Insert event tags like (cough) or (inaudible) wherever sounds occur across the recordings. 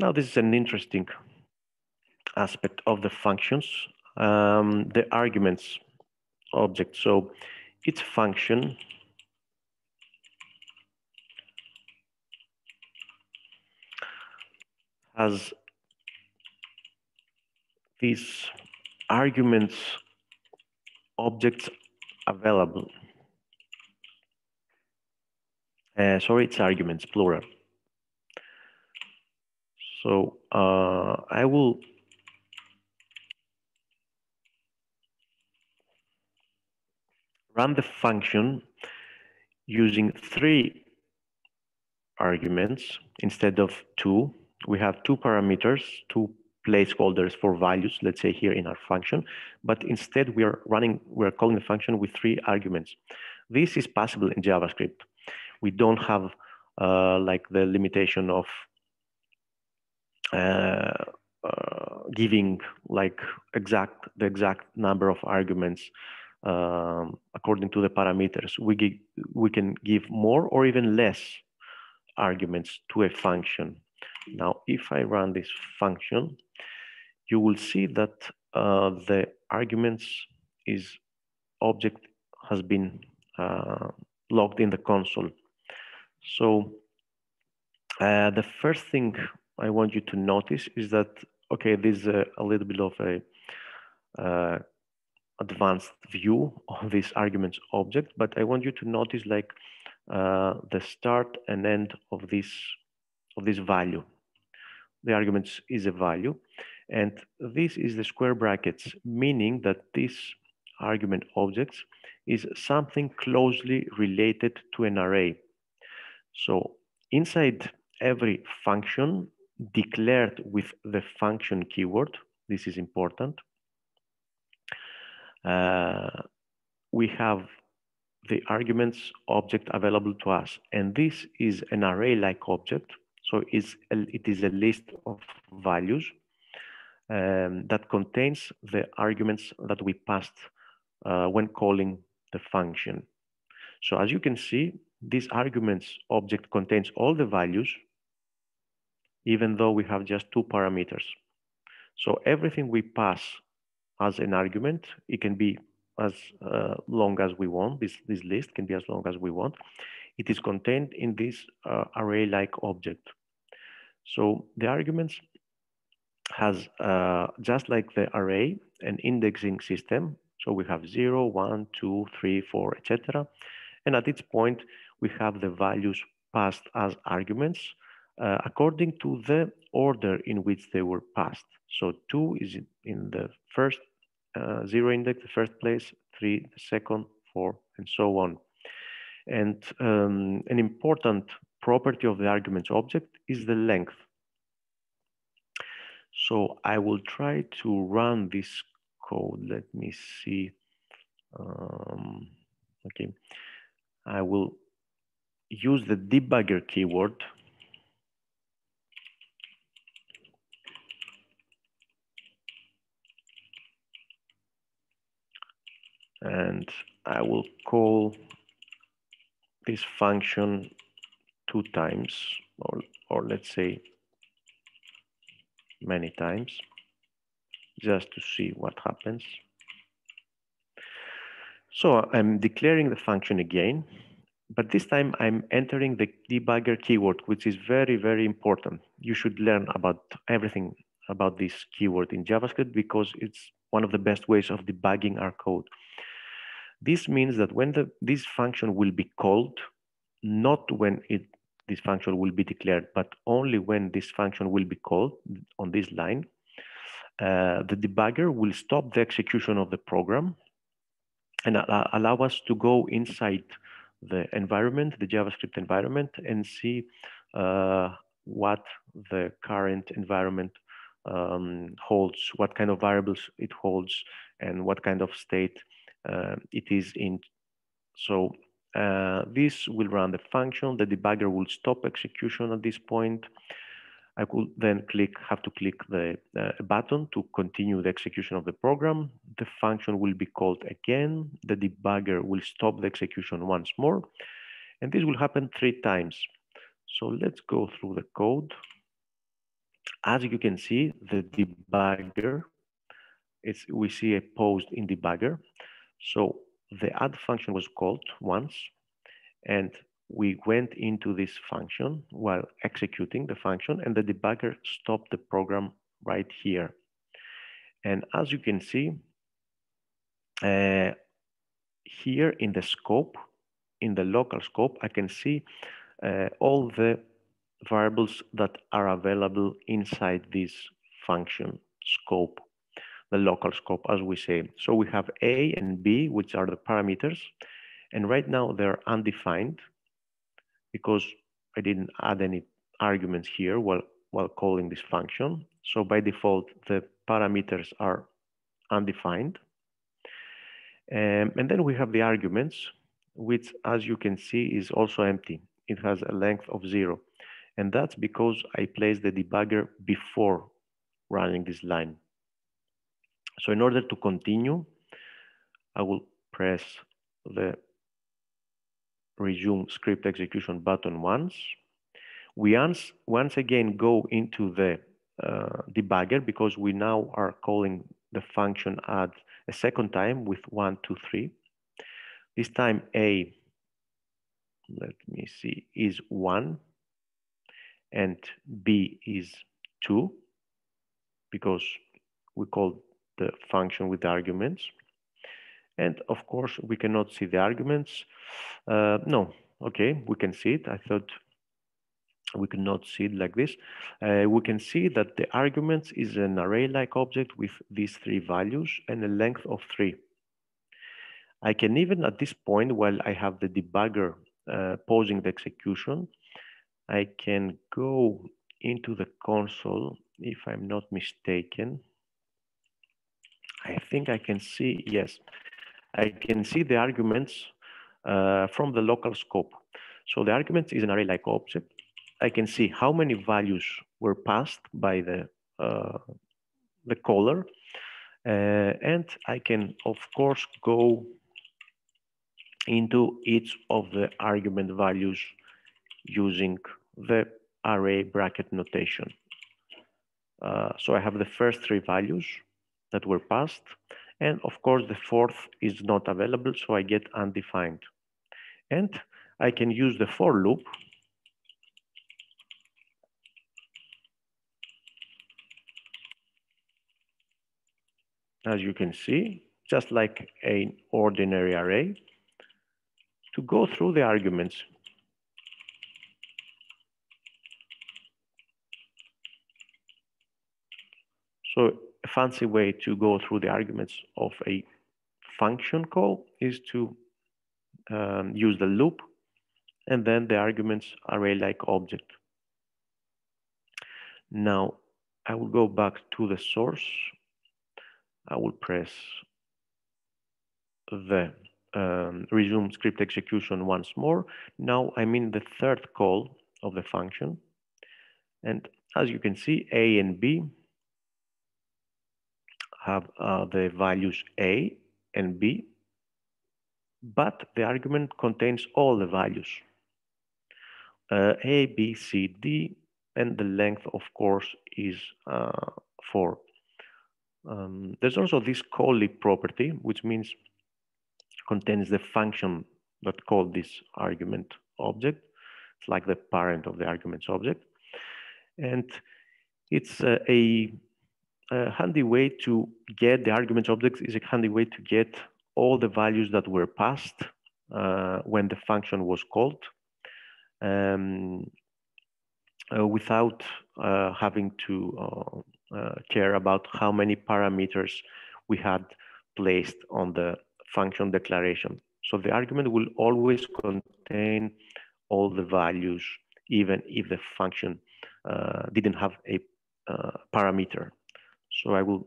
now this is an interesting aspect of the functions, um, the arguments object. So its function has these arguments objects available. Uh, sorry, it's arguments, plural. So uh, I will run the function using three arguments instead of two. We have two parameters, two placeholders for values, let's say here in our function, but instead we are running, we're calling the function with three arguments. This is possible in JavaScript. We don't have uh, like the limitation of giving like exact the exact number of arguments um, according to the parameters. We, we can give more or even less arguments to a function. Now, if I run this function, you will see that uh, the arguments is object has been uh, logged in the console. So uh, the first thing I want you to notice is that, okay, there's a, a little bit of a uh, advanced view of this arguments object, but I want you to notice like uh, the start and end of this of this value. The arguments is a value, and this is the square brackets, meaning that this argument objects is something closely related to an array. So inside every function declared with the function keyword, this is important, uh, we have the arguments object available to us. And this is an array-like object. So it's a, it is a list of values um, that contains the arguments that we passed uh, when calling the function. So as you can see, this arguments object contains all the values, even though we have just two parameters. So everything we pass as an argument. It can be as uh, long as we want. This, this list can be as long as we want. It is contained in this uh, array-like object. So the arguments has, uh, just like the array, an indexing system. So we have 0, 1, 2, 3, 4, etc. And at each point, we have the values passed as arguments uh, according to the order in which they were passed. So 2 is in the first uh, zero index, the first place, three, the second, four, and so on. And um, an important property of the arguments object is the length. So I will try to run this code. Let me see. Um, okay. I will use the debugger keyword and I will call this function two times or, or let's say many times just to see what happens. So I'm declaring the function again, but this time I'm entering the debugger keyword, which is very, very important. You should learn about everything about this keyword in JavaScript because it's one of the best ways of debugging our code. This means that when the, this function will be called, not when it, this function will be declared, but only when this function will be called on this line, uh, the debugger will stop the execution of the program and allow us to go inside the environment, the JavaScript environment, and see uh, what the current environment um, holds, what kind of variables it holds, and what kind of state it is in. So uh, this will run the function. The debugger will stop execution at this point. I could then click, have to click the uh, button to continue the execution of the program. The function will be called again. The debugger will stop the execution once more. And this will happen three times. So let's go through the code. As you can see, the debugger, it's, we see a post in debugger. So the add function was called once, and we went into this function while executing the function, and the debugger stopped the program right here. And as you can see, uh, here in the scope, in the local scope, I can see uh, all the variables that are available inside this function scope, the local scope, as we say. So we have A and B, which are the parameters. And right now they're undefined because I didn't add any arguments here while, while calling this function. So by default, the parameters are undefined. Um, and then we have the arguments, which as you can see is also empty. It has a length of zero. And that's because I placed the debugger before running this line. So in order to continue, I will press the resume script execution button once. We once, once again go into the uh, debugger because we now are calling the function add a second time with one, two, three. This time A, let me see, is one and B is two because we call the function with arguments. And of course, we cannot see the arguments. Uh, no, okay, we can see it. I thought we could not see it like this. Uh, we can see that the arguments is an array-like object with these three values and a length of three. I can even at this point, while I have the debugger uh, pausing the execution, I can go into the console if I'm not mistaken. I think I can see, yes, I can see the arguments uh, from the local scope. So the argument is an array-like object I can see how many values were passed by the, uh, the caller. Uh, and I can, of course, go into each of the argument values using the array bracket notation. Uh, so I have the first three values that were passed. And of course, the fourth is not available, so I get undefined. And I can use the for loop as you can see, just like an ordinary array, to go through the arguments. So a fancy way to go through the arguments of a function call is to um, use the loop and then the arguments array-like object. Now, I will go back to the source I will press the um, resume script execution once more. Now I'm in the third call of the function. And as you can see, A and B have uh, the values A and B, but the argument contains all the values. Uh, A, B, C, D, and the length, of course, is uh, 4. Um, there's also this call property, which means contains the function that called this argument object. It's like the parent of the arguments object. And it's uh, a, a, handy way to get the arguments object is a handy way to get all the values that were passed uh, when the function was called um, uh, without uh, having to uh, uh, care about how many parameters we had placed on the function declaration. So the argument will always contain all the values, even if the function uh, didn't have a parameter. So I will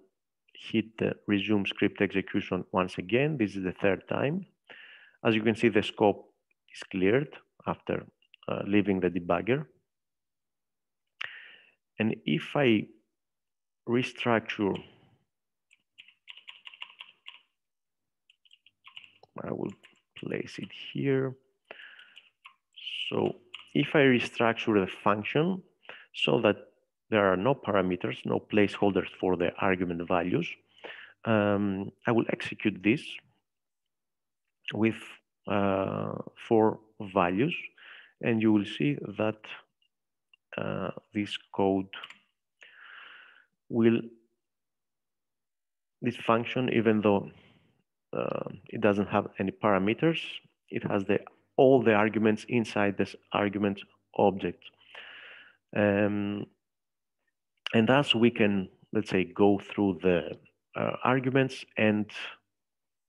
hit the resume script execution once again. This is the third time. As you can see, the scope is cleared after uh, leaving the debugger. And if I restructure. I will place it here. So if I restructure the function so that there are no parameters, no placeholders for the argument values. Um, I will execute this with uh, four values, and you will see that uh, this code will, this function, even though uh, it doesn't have any parameters, it has the all the arguments inside this argument object. Um, and thus we can, let's say, go through the uh, arguments and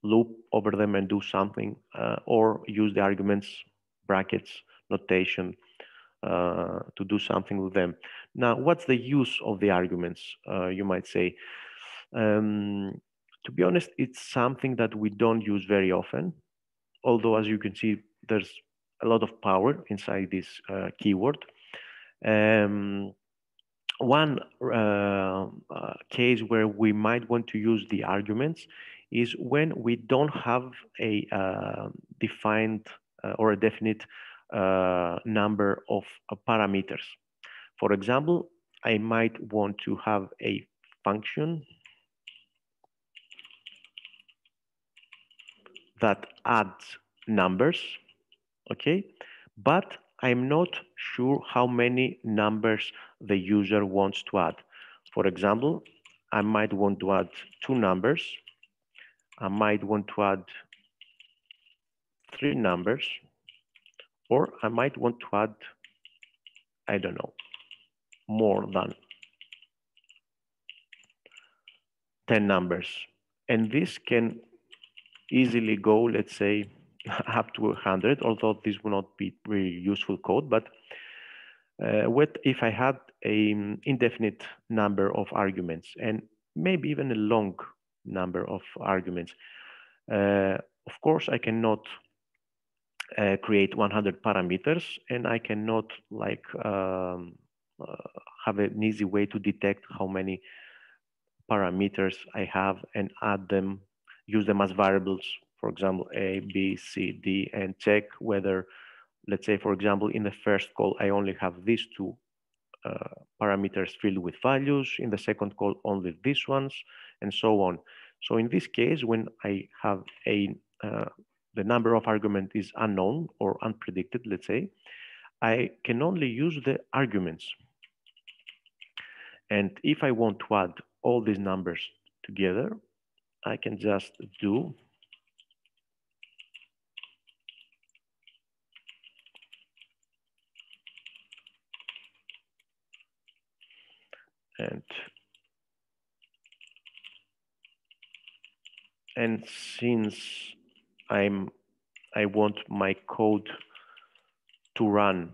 loop over them and do something, uh, or use the arguments, brackets, notation uh, to do something with them. Now, what's the use of the arguments, uh, you might say? Um, to be honest, it's something that we don't use very often, although as you can see, there's a lot of power inside this uh, keyword. Um, one uh, uh, case where we might want to use the arguments is when we don't have a uh, defined uh, or a definite uh, number of uh, parameters. For example, I might want to have a function that adds numbers, okay? But I'm not sure how many numbers the user wants to add. For example, I might want to add two numbers. I might want to add three numbers, or I might want to add, I don't know, more than 10 numbers. And this can easily go, let's say, (laughs) up to 100, although this will not be very useful code. But uh, what if I had an indefinite number of arguments and maybe even a long number of arguments? Uh, of course, I cannot uh, create 100 parameters and I cannot like um, uh, have an easy way to detect how many parameters I have and add them, use them as variables for example, A, B, C, D, and check whether, let's say, for example, in the first call, I only have these two uh, parameters filled with values. In the second call, only these ones, and so on. So in this case, when I have a, uh, the number of argument is unknown or unpredicted, let's say, I can only use the arguments. And if I want to add all these numbers together, I can just do and and since I'm I want my code to run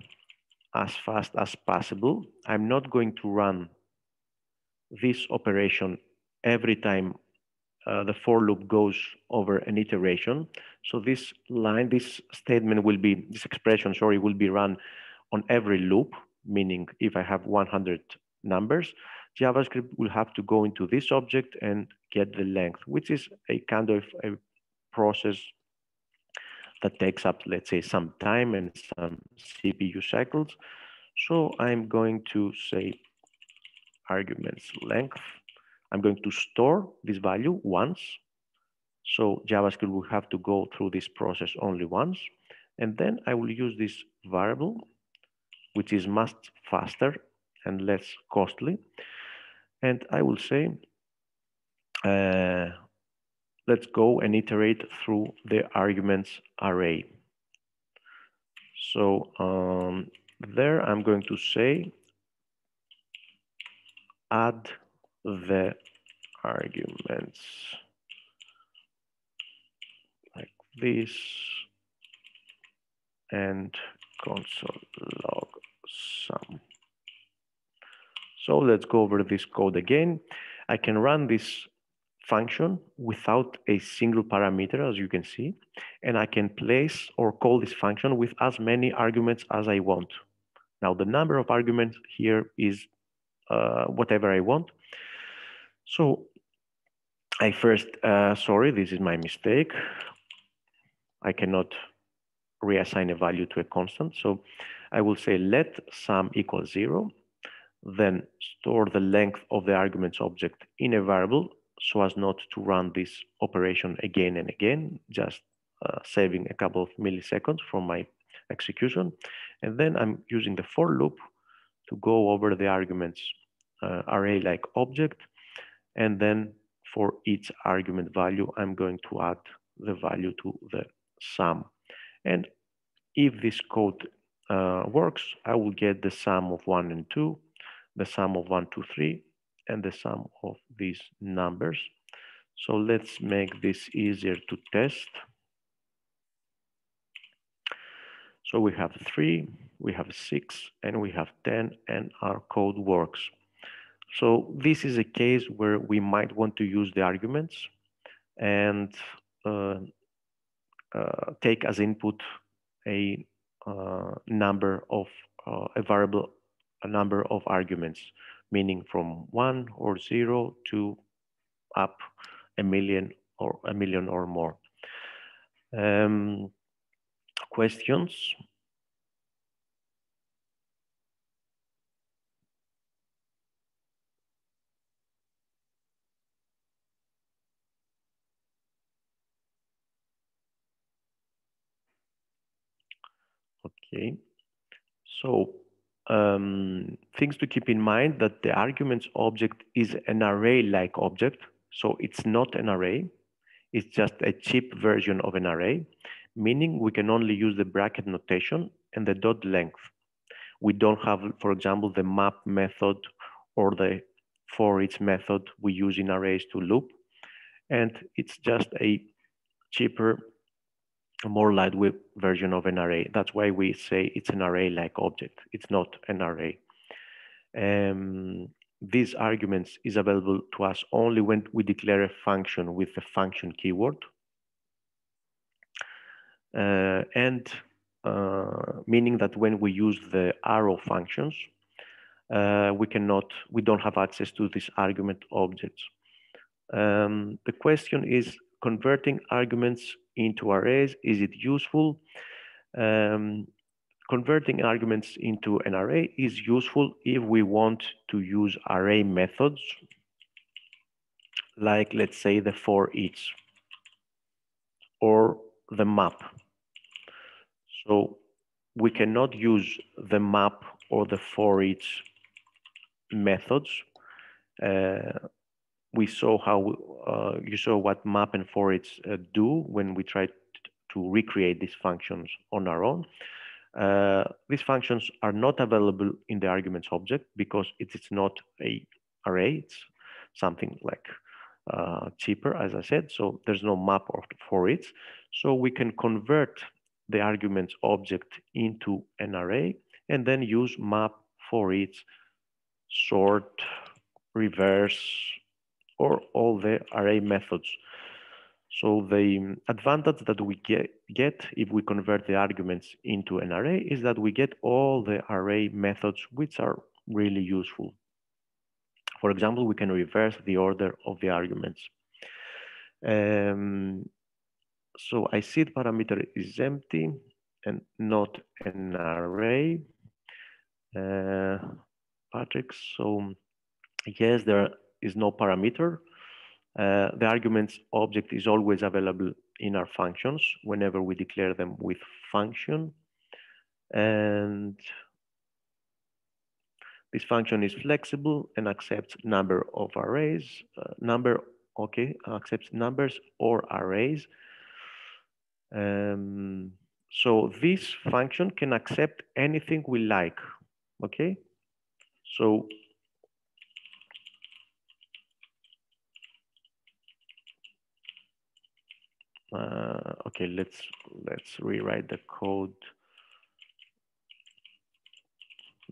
as fast as possible, I'm not going to run this operation every time uh, the for loop goes over an iteration. So this line, this statement will be, this expression, sorry, will be run on every loop, meaning if I have 100 numbers, JavaScript will have to go into this object and get the length, which is a kind of a process that takes up, let's say, some time and some CPU cycles. So I'm going to say arguments length. I'm going to store this value once. So JavaScript will have to go through this process only once. And then I will use this variable, which is much faster and less costly. And I will say, uh, let's go and iterate through the arguments array. So um, there I'm going to say, add the arguments like this and console log sum. So let's go over this code again. I can run this function without a single parameter, as you can see, and I can place or call this function with as many arguments as I want. Now, the number of arguments here is uh, whatever I want. So I first, uh, sorry, this is my mistake. I cannot reassign a value to a constant. So I will say let sum equal zero then store the length of the arguments object in a variable so as not to run this operation again and again, just uh, saving a couple of milliseconds from my execution. And then I'm using the for loop to go over the arguments uh, array like object. And then for each argument value, I'm going to add the value to the sum. And if this code uh, works, I will get the sum of one and two, the sum of one, two, three, and the sum of these numbers. So let's make this easier to test. So we have three, we have six, and we have 10, and our code works. So this is a case where we might want to use the arguments and uh, uh, take as input a uh, number of uh, a variable, a number of arguments, meaning from one or zero to up a million or a million or more. Um, questions? Okay, so um, things to keep in mind that the arguments object is an array-like object. So it's not an array. It's just a cheap version of an array, meaning we can only use the bracket notation and the dot length. We don't have, for example, the map method or the for each method we use in arrays to loop. And it's just a cheaper a more lightweight version of an array. That's why we say it's an array-like object. It's not an array. Um, these arguments is available to us only when we declare a function with the function keyword. Uh, and uh, meaning that when we use the arrow functions, uh, we cannot, we don't have access to these argument objects. Um, the question is converting arguments into arrays, is it useful? Um, converting arguments into an array is useful if we want to use array methods, like let's say the for each or the map. So we cannot use the map or the for each methods. Uh, we saw how uh, you saw what map and for each uh, do when we tried to recreate these functions on our own. Uh, these functions are not available in the arguments object because it is not a array. It's something like uh, cheaper, as I said. So there's no map or for it. So we can convert the arguments object into an array and then use map for each sort, reverse, or all the array methods. So the advantage that we get, get if we convert the arguments into an array is that we get all the array methods which are really useful. For example, we can reverse the order of the arguments. Um, so I see the parameter is empty and not an array. Uh, Patrick, so yes, there is no parameter. Uh, the arguments object is always available in our functions whenever we declare them with function. And this function is flexible and accepts number of arrays, uh, number, okay, accepts numbers or arrays. Um, so this function can accept anything we like, okay? So uh, okay, let's let's rewrite the code.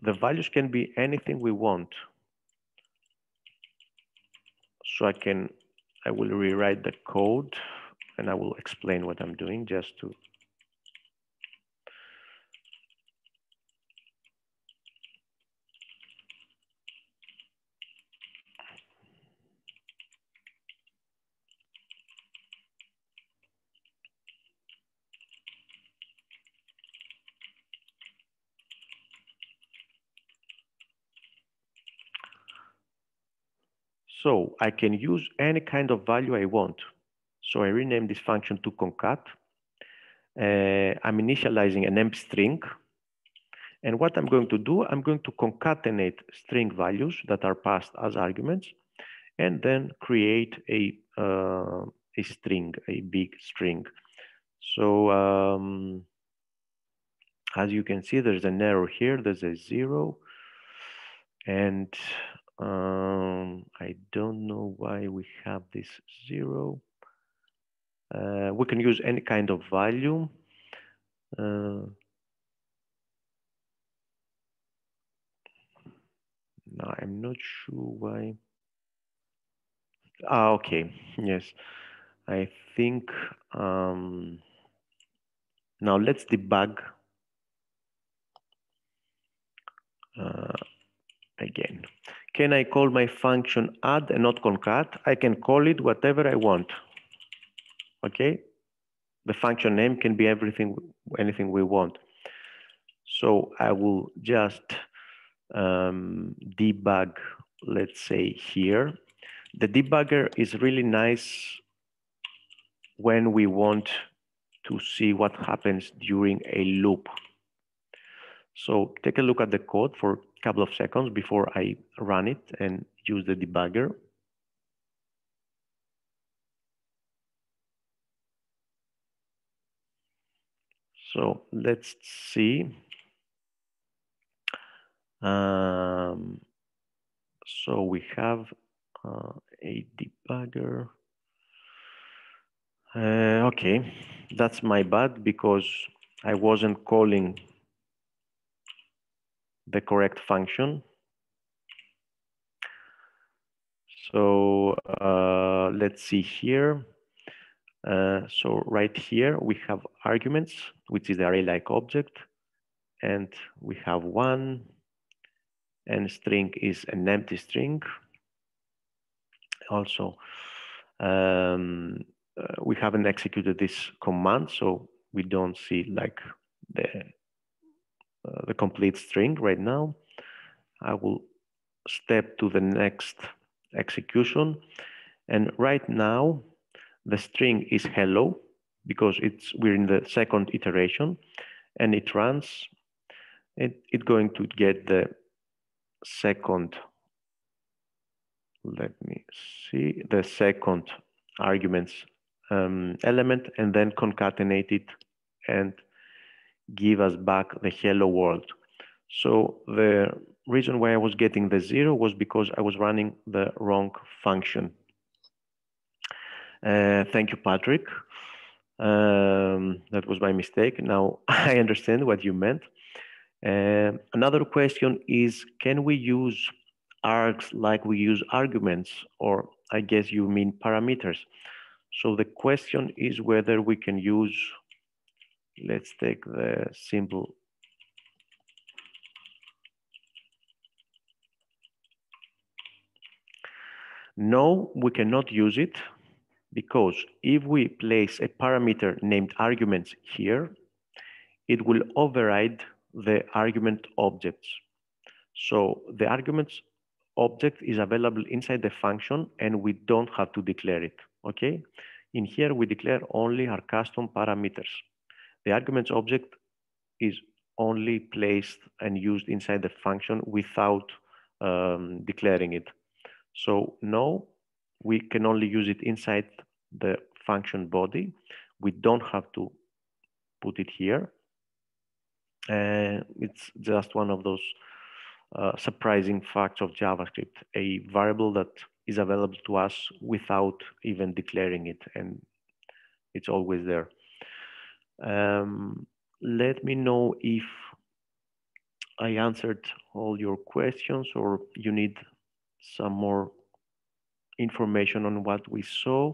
The values can be anything we want. So I can, I will rewrite the code and I will explain what I'm doing just to So I can use any kind of value I want. So I rename this function to concat. Uh, I'm initializing an empty string. And what I'm going to do, I'm going to concatenate string values that are passed as arguments and then create a, uh, a string, a big string. So um, as you can see, there's an error here. There's a zero. And um, I don't know why we have this zero. Uh, we can use any kind of value. Uh, no, I'm not sure why. Ah, okay, yes. I think, um, now let's debug uh, again. Can I call my function add and not concat? I can call it whatever I want. Okay, the function name can be everything, anything we want. So I will just um, debug, let's say here. The debugger is really nice when we want to see what happens during a loop. So take a look at the code for couple of seconds before I run it and use the debugger. So let's see. Um, so we have uh, a debugger. Uh, okay, that's my bad because I wasn't calling the correct function. So uh, let's see here. Uh, so right here we have arguments, which is the array-like object, and we have one, and string is an empty string. Also, um, uh, we haven't executed this command, so we don't see like the uh, the complete string right now. I will step to the next execution. And right now, the string is hello because it's we're in the second iteration and it runs. It, it's going to get the second, let me see, the second arguments um, element and then concatenate it and give us back the hello world. So the reason why I was getting the zero was because I was running the wrong function. Uh, thank you, Patrick. Um, that was my mistake. Now (laughs) I understand what you meant. Uh, another question is, can we use args like we use arguments, or I guess you mean parameters. So the question is whether we can use let's take the simple No, we cannot use it because if we place a parameter named arguments here, it will override the argument objects. So the arguments object is available inside the function and we don't have to declare it, okay? In here, we declare only our custom parameters. The arguments object is only placed and used inside the function without um, declaring it. So no, we can only use it inside the function body. We don't have to put it here. Uh, it's just one of those uh, surprising facts of JavaScript, a variable that is available to us without even declaring it, and it's always there. Um, let me know if I answered all your questions or you need some more information on what we saw.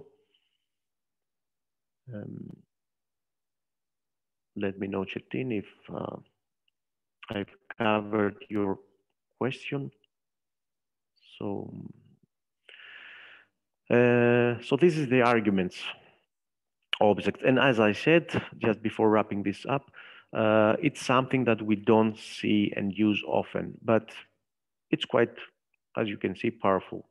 Um, let me know, Chetin, if uh, I've covered your question. So, uh, so this is the arguments object. And as I said, just before wrapping this up, uh, it's something that we don't see and use often, but it's quite, as you can see, powerful.